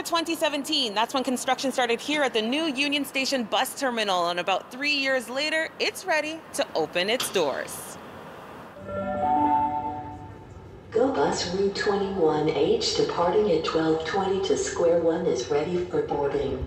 October 2017, that's when construction started here at the new Union Station bus terminal. And about three years later, it's ready to open its doors. Go bus Route 21H departing at 1220 to Square One is ready for boarding.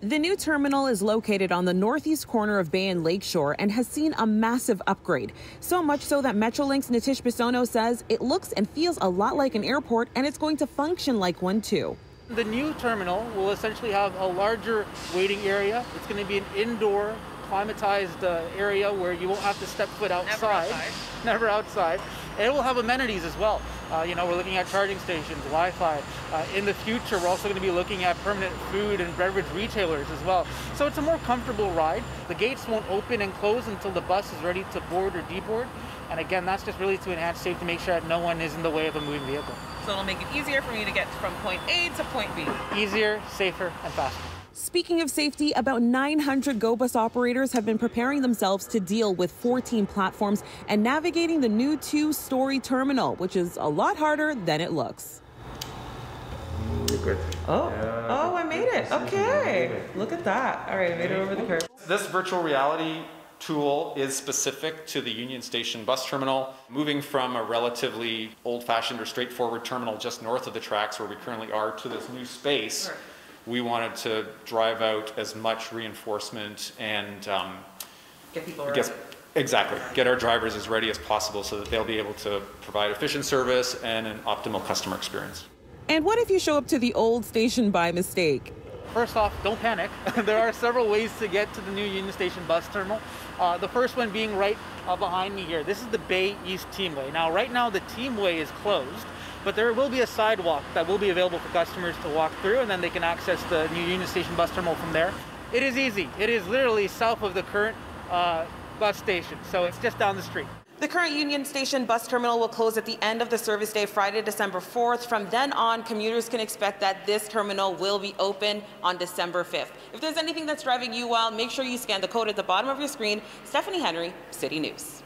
The new terminal is located on the northeast corner of Bay and Lakeshore and has seen a massive upgrade. So much so that Metrolinx Nitish Bissonauth says it looks and feels a lot like an airport and it's going to function like one too. The new terminal will essentially have a larger waiting area. It's going to be an indoor climatized uh, area where you won't have to step foot outside. Never outside. Never outside. It will have amenities as well. Uh, you know, we're looking at charging stations, Wi-Fi. Uh, in the future, we're also going to be looking at permanent food and beverage retailers as well. So it's a more comfortable ride. The gates won't open and close until the bus is ready to board or deboard. And again, that's just really to enhance safety, to make sure that no one is in the way of a moving vehicle. So it'll make it easier for me to get from point A to point B. Easier, safer, and faster. Speaking of safety, about 900 Go Bus operators have been preparing themselves to deal with 14 platforms and navigating the new two story terminal, which is a lot harder than it looks. Good. Oh, oh, I made it. Okay. Look at that. All right, I made it over the curb. This virtual reality tool is specific to the Union Station bus terminal, moving from a relatively old-fashioned or straightforward terminal just north of the tracks where we currently are to this new space. Sure. We wanted to drive out as much reinforcement and um, Get people I guess exactly get our drivers as ready as possible so that they'll be able to provide efficient service and an optimal customer experience. And what if you show up to the old station by mistake? First off, don't panic. there are several ways to get to the new Union Station bus terminal. Uh, the first one being right uh, behind me here. This is the Bay East Teamway. Now, right now, the Teamway is closed, but there will be a sidewalk that will be available for customers to walk through, and then they can access the new Union Station bus terminal from there. It is easy. It is literally south of the current uh, bus station, so it's just down the street. The current Union Station bus terminal will close at the end of the service day, Friday, December 4th. From then on, commuters can expect that this terminal will be open on December 5th. If there's anything that's driving you wild, make sure you scan the code at the bottom of your screen. Stephanie Henry, City News.